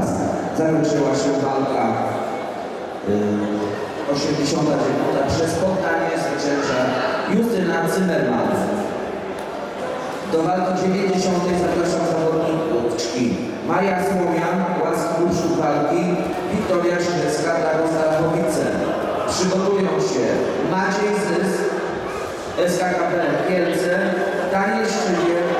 raz. Zakończyła się walka y, 89 przez poddanie zwycięża Justyna Zimmerman. Do walki 90 zapraszam zawodniczki Maja Słomian, łaski urszuk walki, Wiktoria Szynecka, Darosa Rachowice. Przygotują się Maciej Zys, SKKP Kielce, Daniel Szczygiel,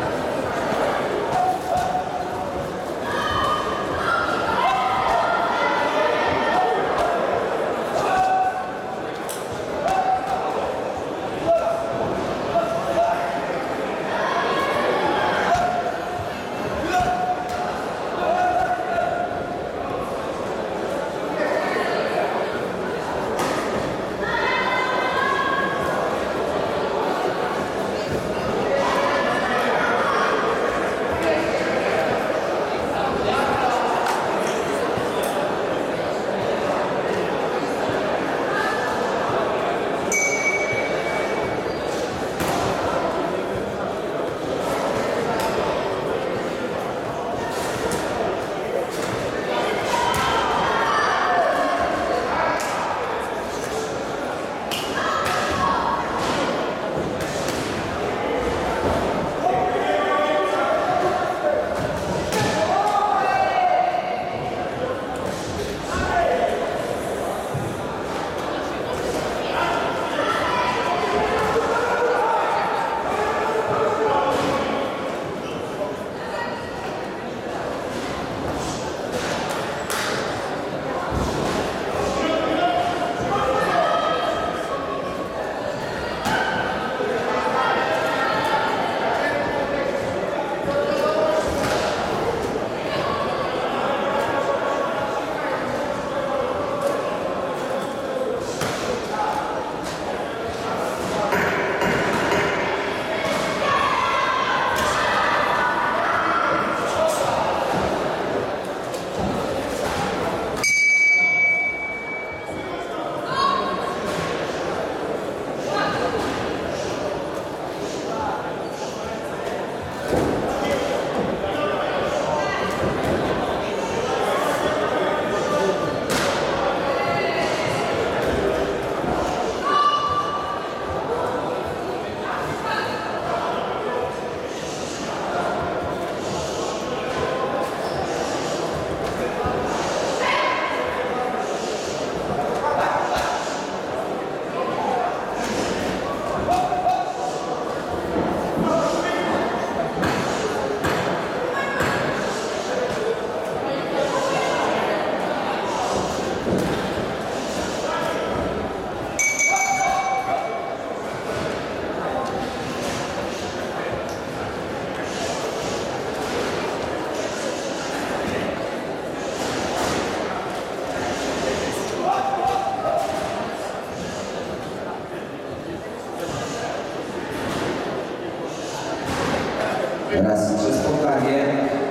Raz przez spotkanie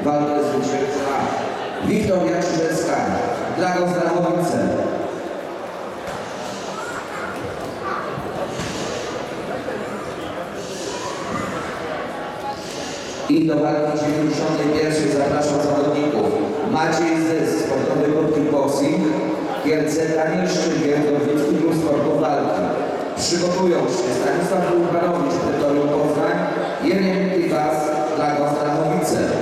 walkę zwycięża Wiktoria Krzyżewska, Drago Zdrachowice. I do walki 91 zapraszam zawodników Maciej Zys, sportowy kickboxing, Kielce Daniel Szczygiel, Gorlicki Klub Sportu Walki. Przygotują się Stanisław Urbanowicz, Tetorium Poznań, Jeleń Tiwas,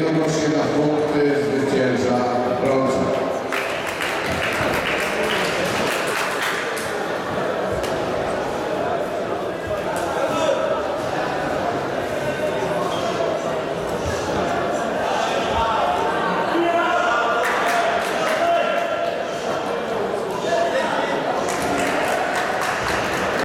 Drago Zdrachowice. Jednocześnie na punkty